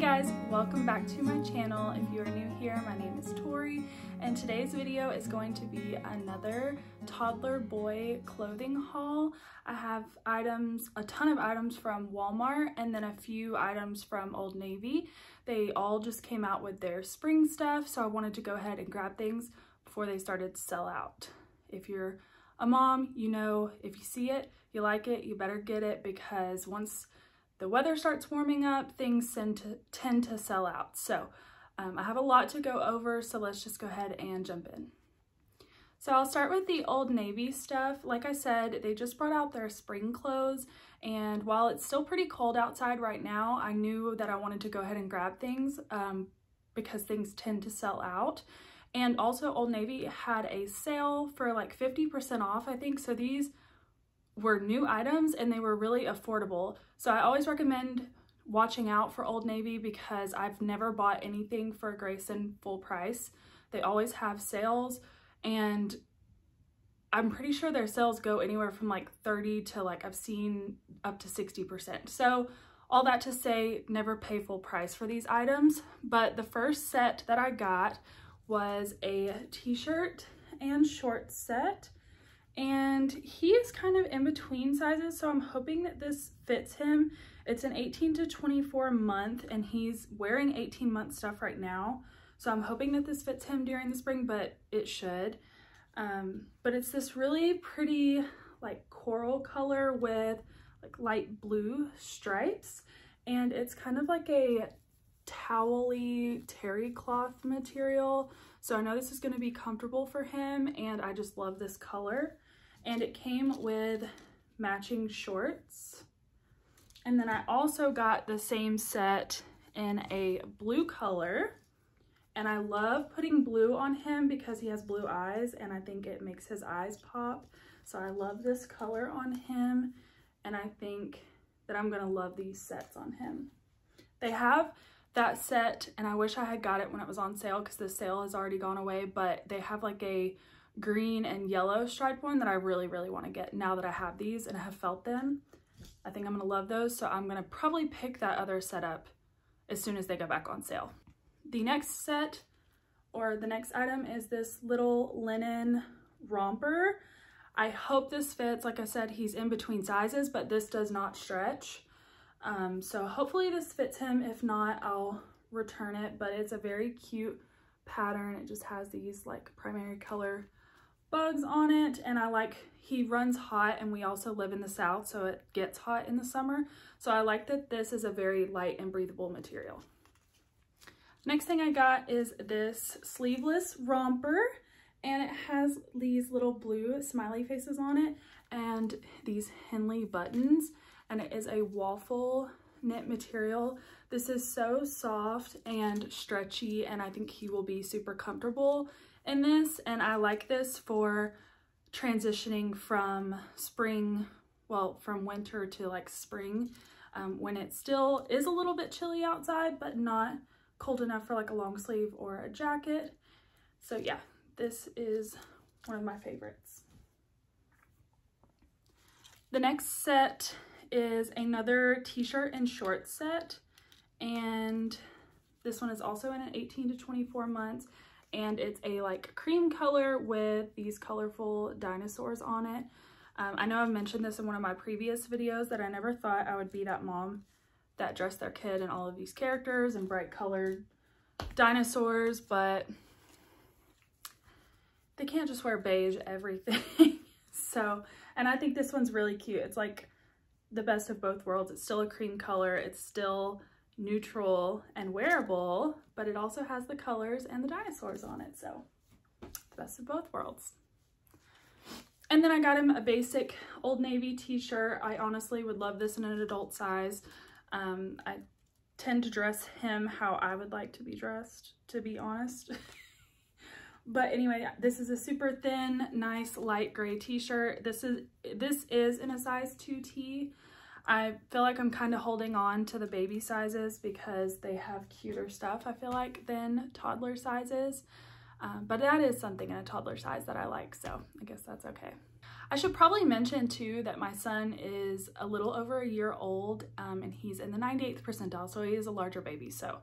guys, welcome back to my channel. If you are new here, my name is Tori and today's video is going to be another toddler boy clothing haul. I have items, a ton of items from Walmart and then a few items from Old Navy. They all just came out with their spring stuff so I wanted to go ahead and grab things before they started to sell out. If you're a mom, you know if you see it, you like it, you better get it because once the weather starts warming up, things tend to, tend to sell out. So um, I have a lot to go over, so let's just go ahead and jump in. So I'll start with the Old Navy stuff. Like I said, they just brought out their spring clothes and while it's still pretty cold outside right now, I knew that I wanted to go ahead and grab things um, because things tend to sell out. And also Old Navy had a sale for like 50% off, I think. So these were new items and they were really affordable. So I always recommend watching out for Old Navy because I've never bought anything for Grayson full price. They always have sales and I'm pretty sure their sales go anywhere from like 30 to like I've seen up to 60%. So all that to say, never pay full price for these items. But the first set that I got was a t-shirt and short set and he is kind of in between sizes so I'm hoping that this fits him. It's an 18 to 24 month and he's wearing 18 month stuff right now so I'm hoping that this fits him during the spring but it should. Um, but it's this really pretty like coral color with like light blue stripes and it's kind of like a towely terry cloth material so I know this is going to be comfortable for him and I just love this color and it came with matching shorts. And then I also got the same set in a blue color. And I love putting blue on him because he has blue eyes and I think it makes his eyes pop. So I love this color on him and I think that I'm gonna love these sets on him. They have that set and I wish I had got it when it was on sale because the sale has already gone away, but they have like a green and yellow striped one that I really, really want to get now that I have these and I have felt them. I think I'm going to love those. So I'm going to probably pick that other setup as soon as they go back on sale. The next set or the next item is this little linen romper. I hope this fits. Like I said, he's in between sizes, but this does not stretch. Um, so hopefully this fits him. If not, I'll return it, but it's a very cute pattern. It just has these like primary color bugs on it and I like he runs hot and we also live in the south so it gets hot in the summer so I like that this is a very light and breathable material. Next thing I got is this sleeveless romper and it has these little blue smiley faces on it and these Henley buttons and it is a waffle knit material. This is so soft and stretchy and I think he will be super comfortable in this and I like this for transitioning from spring, well, from winter to like spring um, when it still is a little bit chilly outside, but not cold enough for like a long sleeve or a jacket. So yeah, this is one of my favorites. The next set is another t-shirt and shorts set and this one is also in an 18 to 24 months and it's a like cream color with these colorful dinosaurs on it. Um, I know I've mentioned this in one of my previous videos that I never thought I would be that mom that dressed their kid in all of these characters and bright colored dinosaurs, but they can't just wear beige everything. so, and I think this one's really cute. It's like the best of both worlds. It's still a cream color. It's still neutral and wearable, but it also has the colors and the dinosaurs on it. So the best of both worlds. And then I got him a basic Old Navy t-shirt. I honestly would love this in an adult size. Um, I tend to dress him how I would like to be dressed, to be honest. but anyway, this is a super thin, nice light gray t-shirt. This is this is in a size 2T. I feel like I'm kind of holding on to the baby sizes because they have cuter stuff, I feel like, than toddler sizes. Um, but that is something in a toddler size that I like, so I guess that's okay. I should probably mention too that my son is a little over a year old um, and he's in the 98th percentile, so he is a larger baby. So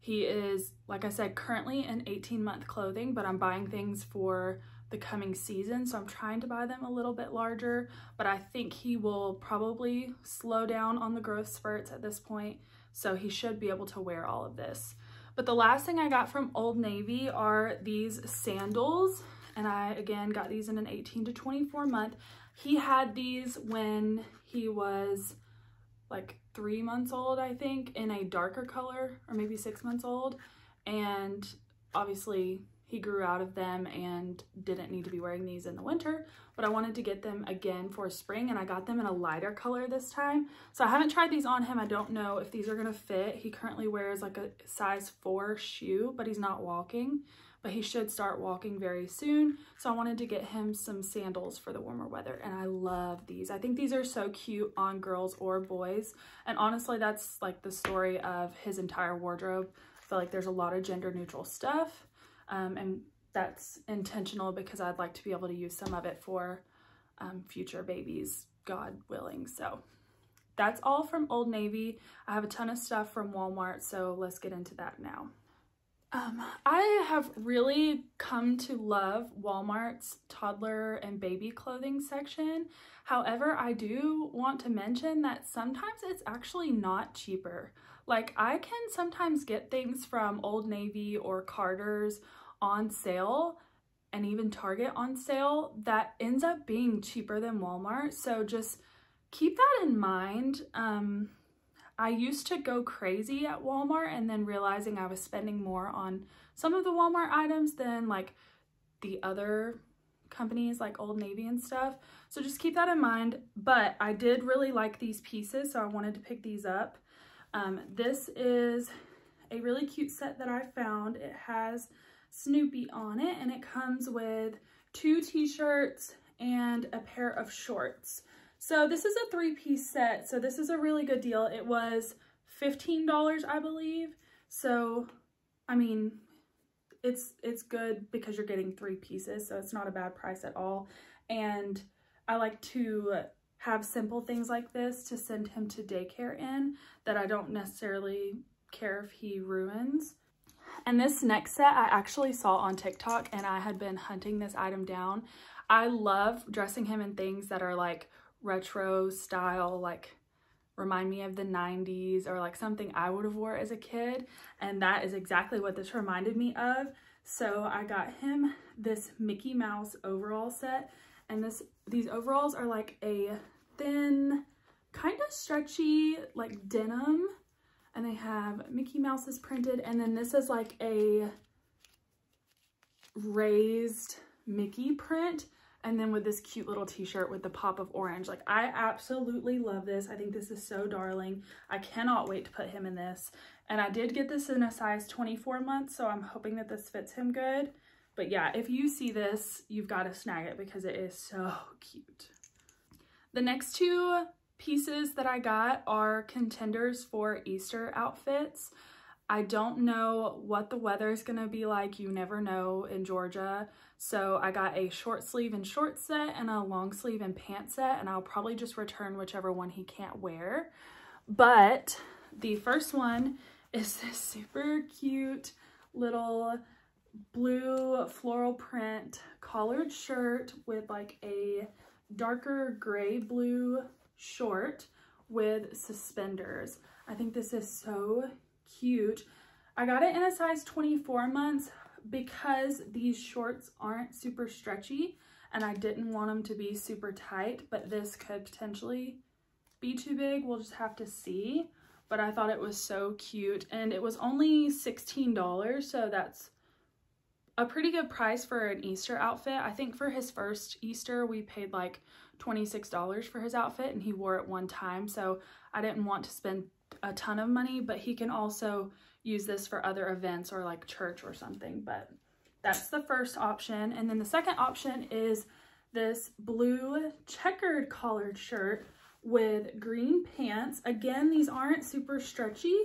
he is, like I said, currently in 18 month clothing, but I'm buying things for the coming season. So I'm trying to buy them a little bit larger, but I think he will probably slow down on the growth spurts at this point. So he should be able to wear all of this. But the last thing I got from Old Navy are these sandals. And I, again, got these in an 18 to 24 month. He had these when he was like three months old, I think, in a darker color, or maybe six months old. And obviously he grew out of them and didn't need to be wearing these in the winter, but I wanted to get them again for spring and I got them in a lighter color this time. So I haven't tried these on him. I don't know if these are gonna fit. He currently wears like a size four shoe, but he's not walking, but he should start walking very soon. So I wanted to get him some sandals for the warmer weather and I love these. I think these are so cute on girls or boys. And honestly, that's like the story of his entire wardrobe. I feel like there's a lot of gender neutral stuff um, and that's intentional because I'd like to be able to use some of it for um, future babies, God willing. So that's all from Old Navy. I have a ton of stuff from Walmart, so let's get into that now. Um, I have really come to love Walmart's toddler and baby clothing section. However, I do want to mention that sometimes it's actually not cheaper. Like I can sometimes get things from Old Navy or Carter's on sale and even Target on sale that ends up being cheaper than Walmart. So just keep that in mind. Um, I used to go crazy at Walmart and then realizing I was spending more on some of the Walmart items than like the other companies like Old Navy and stuff. So just keep that in mind. But I did really like these pieces, so I wanted to pick these up. Um, this is a really cute set that I found. It has Snoopy on it and it comes with two t-shirts and a pair of shorts. So this is a three-piece set, so this is a really good deal. It was $15, I believe. So, I mean, it's it's good because you're getting three pieces, so it's not a bad price at all. And I like to have simple things like this to send him to daycare in that I don't necessarily care if he ruins. And this next set I actually saw on TikTok and I had been hunting this item down. I love dressing him in things that are like retro style, like remind me of the 90s or like something I would have wore as a kid. And that is exactly what this reminded me of. So I got him this Mickey Mouse overall set and this these overalls are like a thin, kind of stretchy like denim and they have Mickey Mouse's printed and then this is like a raised Mickey print and then with this cute little t-shirt with the pop of orange. Like I absolutely love this. I think this is so darling. I cannot wait to put him in this. And I did get this in a size 24 months, so I'm hoping that this fits him good. But yeah, if you see this, you've got to snag it because it is so cute. The next two pieces that I got are contenders for Easter outfits. I don't know what the weather is going to be like. You never know in Georgia. So I got a short sleeve and short set and a long sleeve and pant set and I'll probably just return whichever one he can't wear. But the first one is this super cute little blue floral print collared shirt with like a darker gray blue short with suspenders. I think this is so cute. I got it in a size 24 months because these shorts aren't super stretchy and I didn't want them to be super tight, but this could potentially be too big. We'll just have to see. But I thought it was so cute and it was only $16, so that's a pretty good price for an Easter outfit. I think for his first Easter, we paid like $26 for his outfit and he wore it one time. So I didn't want to spend a ton of money, but he can also use this for other events or like church or something. But that's the first option. And then the second option is this blue checkered collared shirt with green pants. Again, these aren't super stretchy,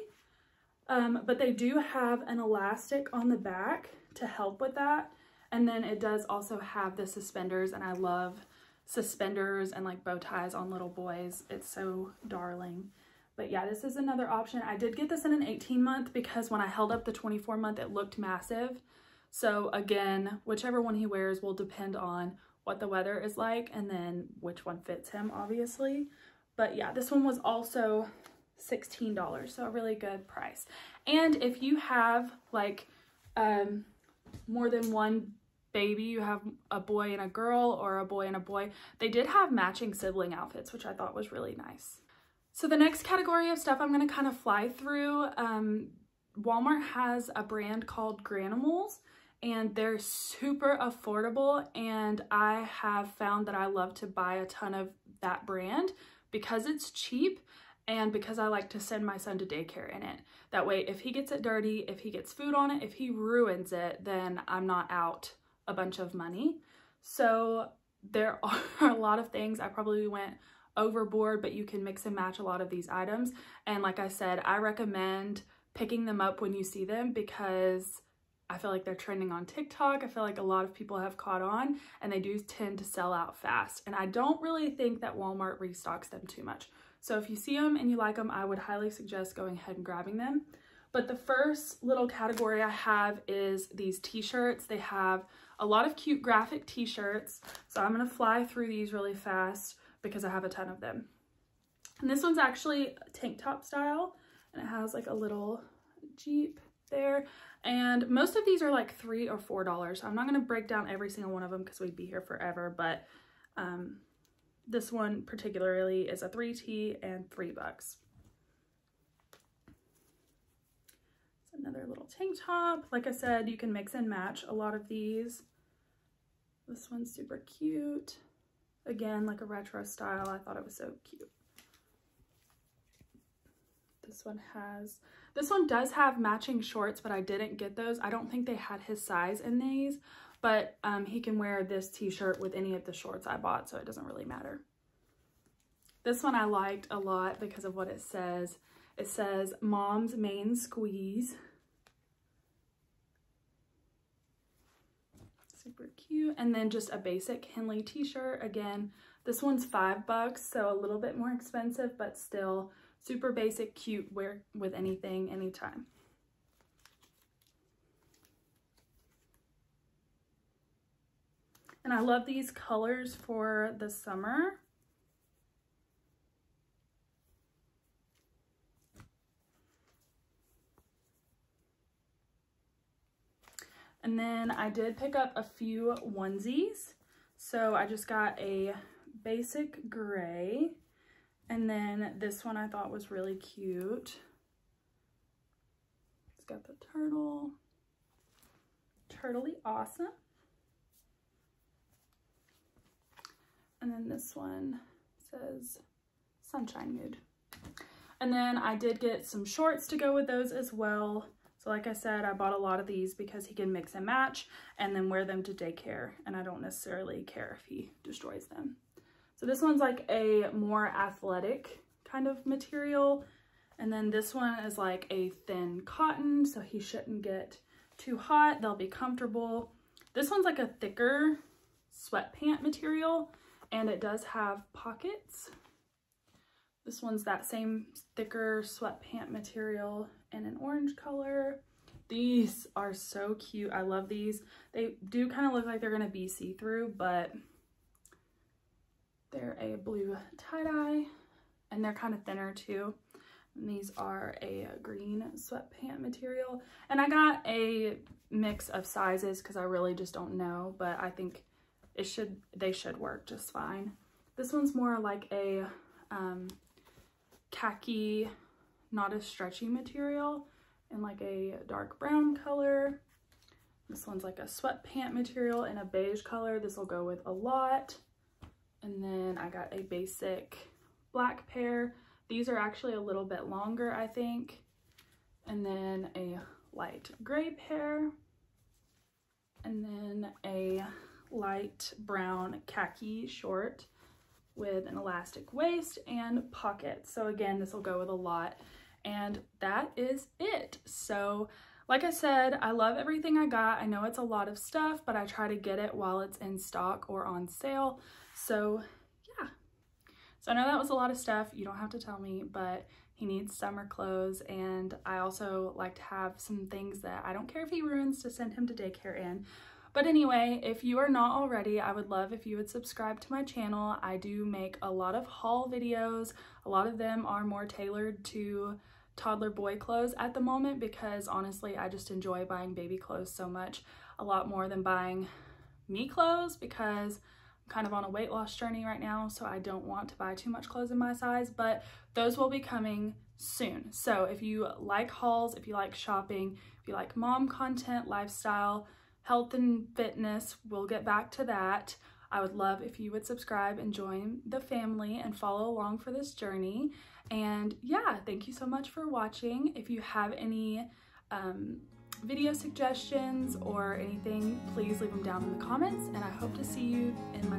um, but they do have an elastic on the back to help with that. And then it does also have the suspenders and I love suspenders and like bow ties on little boys. It's so darling. But yeah, this is another option. I did get this in an 18 month because when I held up the 24 month, it looked massive. So again, whichever one he wears will depend on what the weather is like and then which one fits him, obviously. But yeah, this one was also $16, so a really good price. And if you have like um, more than one baby, you have a boy and a girl or a boy and a boy, they did have matching sibling outfits, which I thought was really nice. So the next category of stuff I'm going to kind of fly through, um, Walmart has a brand called Granimals and they're super affordable and I have found that I love to buy a ton of that brand because it's cheap and because I like to send my son to daycare in it. That way, if he gets it dirty, if he gets food on it, if he ruins it, then I'm not out a bunch of money. So there are a lot of things I probably went overboard, but you can mix and match a lot of these items. And like I said, I recommend picking them up when you see them because I feel like they're trending on TikTok. I feel like a lot of people have caught on and they do tend to sell out fast. And I don't really think that Walmart restocks them too much. So if you see them and you like them, I would highly suggest going ahead and grabbing them. But the first little category I have is these t-shirts. They have a lot of cute graphic t-shirts. So I'm gonna fly through these really fast because I have a ton of them. And this one's actually tank top style and it has like a little Jeep there. And most of these are like three or four dollars. So I'm not gonna break down every single one of them because we'd be here forever, but um, this one particularly is a 3T and three bucks. It's another little tank top. Like I said, you can mix and match a lot of these. This one's super cute. Again, like a retro style. I thought it was so cute. This one has, this one does have matching shorts, but I didn't get those. I don't think they had his size in these, but um, he can wear this t-shirt with any of the shorts I bought, so it doesn't really matter. This one I liked a lot because of what it says. It says, Mom's Main Squeeze. Super cute. And then just a basic Henley t-shirt. Again, this one's five bucks, so a little bit more expensive, but still super basic, cute, wear with anything, anytime. And I love these colors for the summer. And then I did pick up a few onesies. So I just got a basic gray. And then this one I thought was really cute. It's got the turtle. Turtley awesome. And then this one says Sunshine Mood. And then I did get some shorts to go with those as well. So like I said, I bought a lot of these because he can mix and match and then wear them to daycare. And I don't necessarily care if he destroys them. So this one's like a more athletic kind of material. And then this one is like a thin cotton, so he shouldn't get too hot. They'll be comfortable. This one's like a thicker sweatpant material and it does have pockets. This one's that same thicker sweatpant material in an orange color. These are so cute. I love these. They do kind of look like they're going to be see-through, but they're a blue tie-dye and they're kind of thinner too. And these are a green sweatpant material. And I got a mix of sizes because I really just don't know, but I think it should, they should work just fine. This one's more like a um, khaki, not a stretchy material in like a dark brown color. This one's like a sweatpant material in a beige color. This will go with a lot. And then I got a basic black pair. These are actually a little bit longer, I think. And then a light gray pair. And then a light brown khaki short with an elastic waist and pockets. So again, this will go with a lot. And that is it. So like I said, I love everything I got. I know it's a lot of stuff, but I try to get it while it's in stock or on sale. So yeah. So I know that was a lot of stuff. You don't have to tell me, but he needs summer clothes and I also like to have some things that I don't care if he ruins to send him to daycare in. But anyway, if you are not already, I would love if you would subscribe to my channel. I do make a lot of haul videos. A lot of them are more tailored to toddler boy clothes at the moment because honestly, I just enjoy buying baby clothes so much, a lot more than buying me clothes because I'm kind of on a weight loss journey right now, so I don't want to buy too much clothes in my size, but those will be coming soon. So if you like hauls, if you like shopping, if you like mom content, lifestyle, health and fitness, we'll get back to that. I would love if you would subscribe and join the family and follow along for this journey. And yeah, thank you so much for watching. If you have any um, video suggestions or anything, please leave them down in the comments and I hope to see you in my